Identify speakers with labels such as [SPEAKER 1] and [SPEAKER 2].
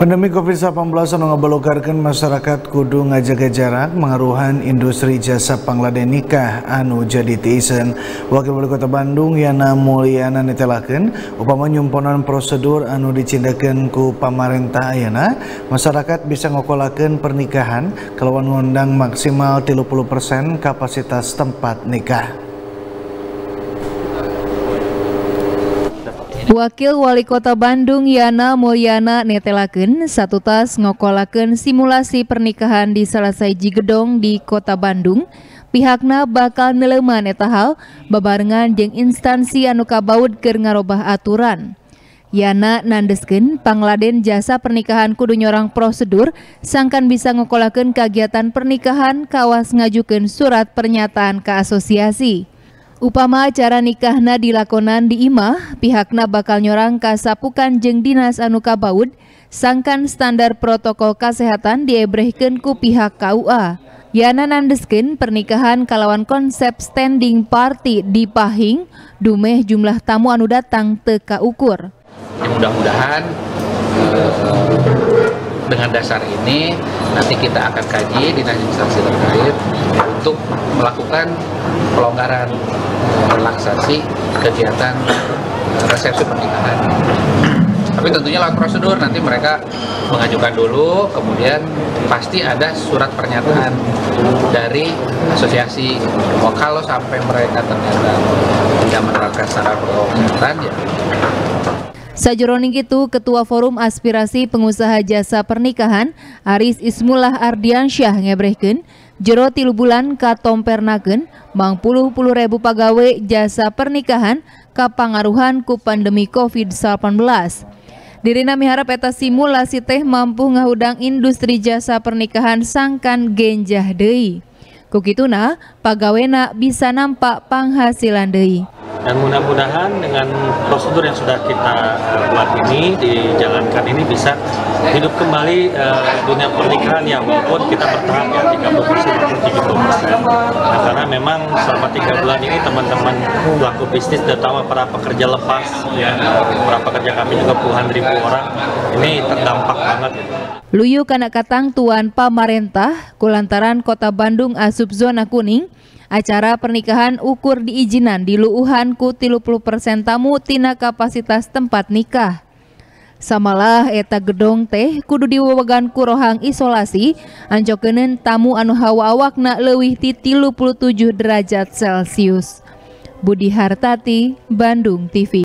[SPEAKER 1] Pandemi COVID-19 anu ngabelukarkeun masyarakat kudu ngajaga jarak mengaruhan industri jasa pangladen nikah anu jadi tiisen. Wakil Wali Kota Bandung Yana Mulyana netelakeun upama nyumponan prosedur anu dicindakeun ku pamarentah ayeuna masyarakat bisa ngokolakeun pernikahan kalawan ngundang maksimal 30% kapasitas tempat nikah.
[SPEAKER 2] Wakil Wali Kota Bandung Yana Mulyana netelakeun satu tas ngokolakeun simulasi pernikahan di salah saiji gedong di Kota Bandung. Pihakna bakal neleman eta hal babarengan jeung instansi anu kabaud keur ngarobah aturan. Yana nandeskeun pangladen jasa pernikahan kudu nyorang prosedur sangkan bisa ngokolakeun kegiatan pernikahan kawas ngajukeun surat pernyataan ke asosiasi. Upama acara nikahna dilakonan di imah, pihakna bakal nyorang kasapukan jeng dinas anu kabaud, sangkan standar protokol kesehatan diebrehkeun ku pihak KUA. Yana nandeskeun pernikahan kalawan konsep standing party di Pahing, dumeh jumlah tamu anu datang teka ukur.
[SPEAKER 3] Mudah-mudahan eh, dengan dasar ini nanti kita akan kaji dinas instansi terkait untuk melakukan pelonggaran relaksasi kegiatan eh, resepsi pernikahan. Tapi tentunya lewat prosedur nanti mereka mengajukan dulu, kemudian pasti ada surat pernyataan dari asosiasi. Oh, kalau sampai mereka ternyata tidak menerapkan standar ya
[SPEAKER 2] Sajeroning itu, Ketua Forum Aspirasi Pengusaha Jasa Pernikahan, Aris Ismullah Ardiansyah ngebrehkeun, jero tilu bulan katompernakeun mang puluh puluh ribu pegawai jasa pernikahan kapangaruhan ku pandemi COVID-19. Dirina miharap eta simulasi teh mampu ngahudang industri jasa pernikahan sangkan genjah deui. Kukituna, pagawena bisa nampak penghasilan deui
[SPEAKER 4] dan mudah-mudahan dengan prosedur yang sudah kita uh, buat ini dijalankan ini bisa hidup kembali uh, dunia pernikahan ya walaupun kita bertahap ya 30 persen atau 70 persen nah, karena memang selama tiga bulan ini teman-teman pelaku bisnis terutama para pekerja lepas ya para pekerja kami juga puluhan ribu orang ini terdampak banget.
[SPEAKER 2] Luyu kanak katang tuan pamarentah kulantaran kota Bandung asup zona kuning Acara pernikahan ukur diizinan di Luuhan ku 30% tamu tina kapasitas tempat nikah. Samalah eta gedong teh kudu diwawagan ku rohang isolasi ancokeun tamu anu hawa awakna leuwih ti 37 derajat Celcius. Budi Hartati, Bandung TV.